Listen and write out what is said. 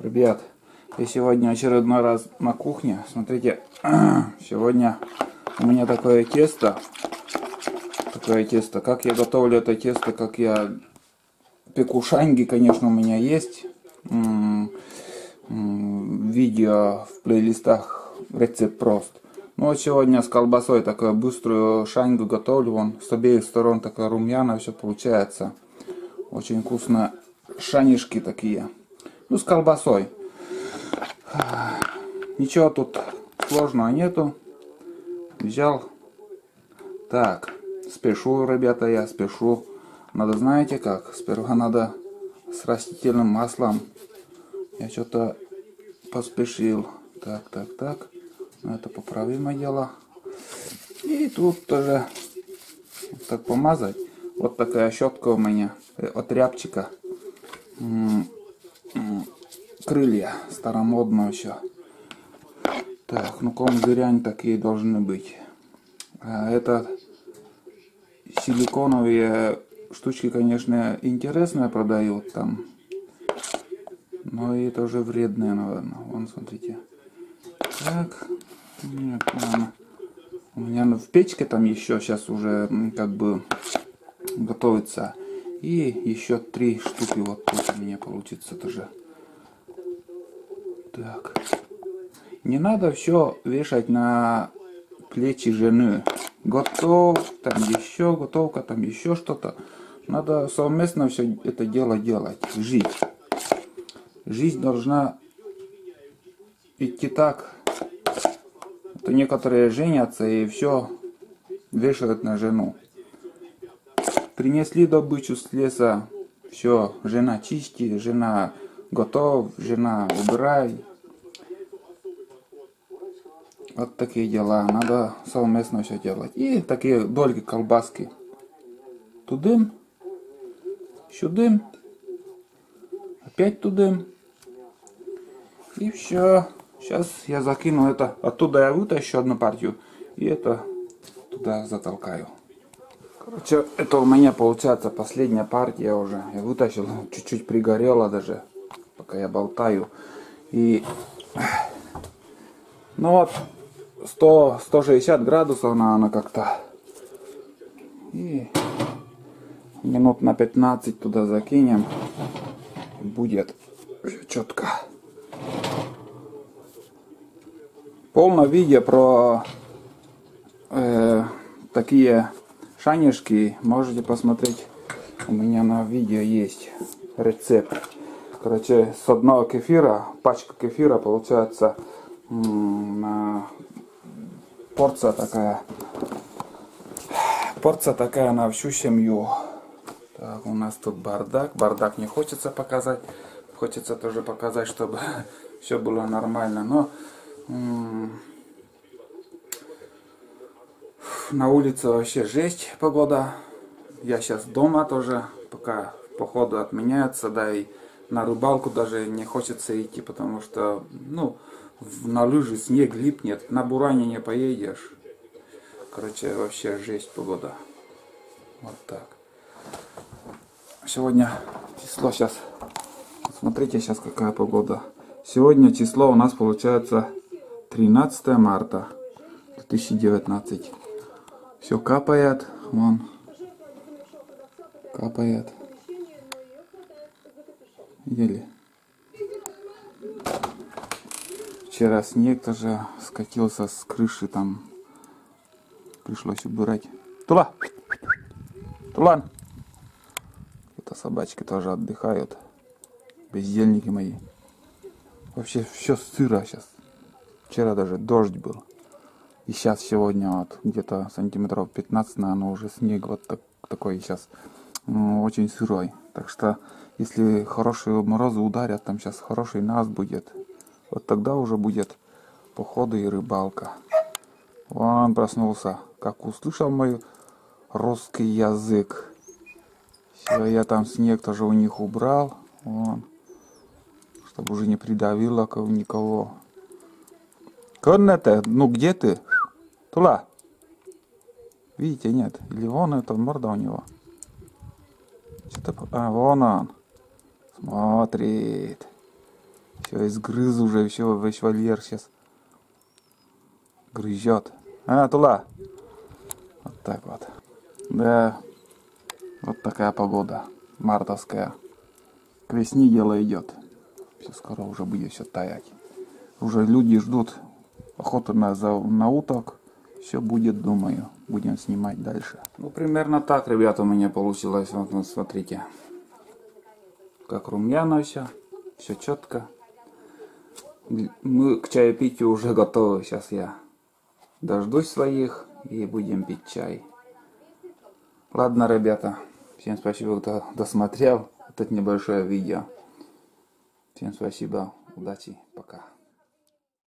Ребят, я сегодня очередной раз на кухне. Смотрите, сегодня у меня такое тесто. Такое тесто. Как я готовлю это тесто, как я пеку шанги, конечно, у меня есть. Видео в плейлистах рецепт прост. Ну вот сегодня с колбасой такую быструю шангу готовлю. Вон с обеих сторон такая румяна все получается. Очень вкусно. Шанишки такие. Ну, с колбасой. Ничего тут сложного нету. Взял. Так, спешу, ребята, я спешу. Надо, знаете как? Сперва надо с растительным маслом. Я что-то поспешил. Так, так, так. Но это поправимое дело. И тут тоже вот так помазать. Вот такая щетка у меня э, от рябчика крылья старомодно еще. Так, ну ком зырянь такие должны быть. А это силиконовые штучки, конечно, интересные продают там. Но и тоже вредные, наверное. Вон, смотрите. Так. Нет. У меня в печке там еще сейчас уже как бы готовится. И еще три штуки вот тут у меня получится тоже. Так. Не надо все вешать на плечи жены. Готов, там еще готовка, там еще что-то. Надо совместно все это дело делать, жить. Жизнь должна идти так. То некоторые женятся и все вешают на жену. Принесли добычу с леса, все, жена чисти, жена готов, жена убирай. Вот такие дела, надо совместно все делать. И такие дольки колбаски. Тудым, сюдым, опять тудым. И все. Сейчас я закину это, оттуда я вытащу одну партию и это туда затолкаю. Короче, это у меня получается последняя партия уже. Я вытащил, чуть-чуть пригорела даже, пока я болтаю. И, ну вот, 100, 160 градусов, наверное, как-то. И минут на 15 туда закинем. Будет четко. Полное видео про э, такие шанишки можете посмотреть. У меня на видео есть рецепт. Короче, с одного кефира, пачка кефира получается порция такая. Порция такая на всю семью. Так, у нас тут бардак. Бардак не хочется показать. Хочется тоже показать, чтобы все было нормально. Но на улице вообще жесть погода. Я сейчас дома тоже, пока походу отменяется, да и на рыбалку даже не хочется идти, потому что, ну, на лыжи снег липнет, на буране не поедешь. Короче, вообще жесть погода. Вот так. Сегодня число сейчас, смотрите сейчас какая погода. Сегодня число у нас получается 13 марта 2019. Все капает, вон, капает. Видели? Вчера снег тоже скатился с крыши, там пришлось убирать. Тула! Тулан! Это собачки тоже отдыхают. Бездельники мои. Вообще все сыро сейчас. Вчера даже дождь был. И сейчас сегодня вот где-то сантиметров 15, наверное, уже снег вот так, такой сейчас ну, очень сырой. Так что если хорошие морозы ударят, там сейчас хороший нас будет. Вот тогда уже будет походы и рыбалка. Он проснулся, как услышал мой русский язык. Все, я там снег тоже у них убрал. Вон, чтобы уже не придавило никого. Коннете, ну где ты? Тула. Видите, нет. Или вон это морда у него. Что-то... А, вон он. Смотрит. Все, изгрыз уже, все, весь вольер сейчас грызет. А, Тула! Вот так вот. Да, вот такая погода, мартовская. К весне дело идет. Все скоро уже будет все таять. Уже люди ждут охоту на, за, на уток. Все будет, думаю. Будем снимать дальше. Ну, примерно так, ребята, у меня получилось. Вот, вот смотрите. Как румяно все. Все четко. Мы к чаепитию уже готовы. Сейчас я дождусь своих и будем пить чай. Ладно, ребята. Всем спасибо, кто досмотрел это небольшое видео. Всем спасибо. Удачи. Пока.